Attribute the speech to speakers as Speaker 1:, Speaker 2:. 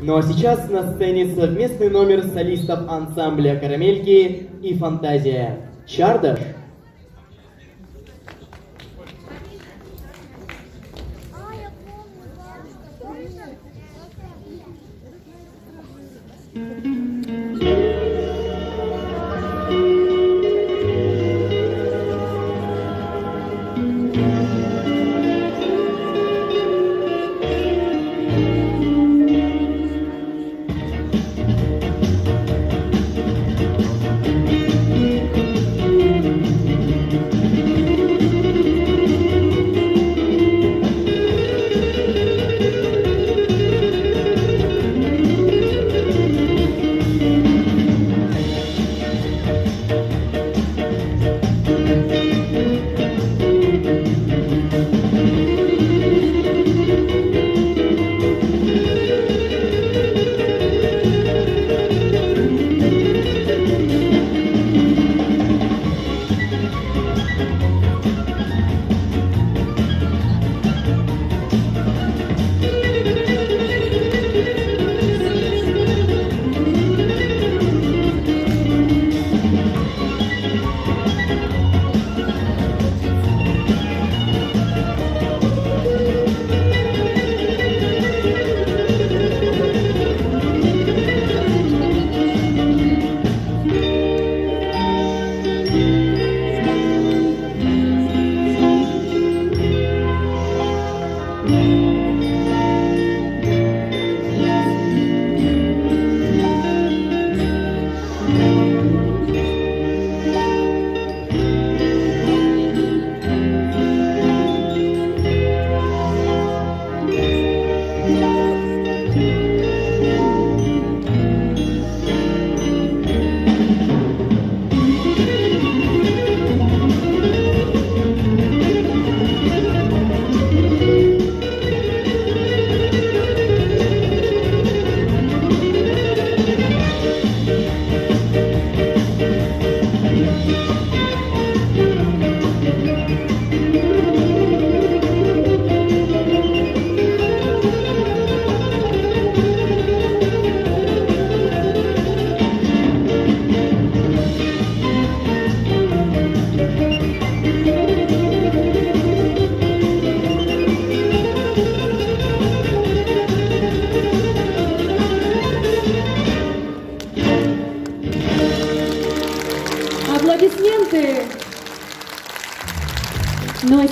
Speaker 1: Ну а сейчас на сцене совместный номер солистов ансамбля «Карамельки» и «Фантазия». Чардаш.
Speaker 2: Помню, да. Аплодисменты. Но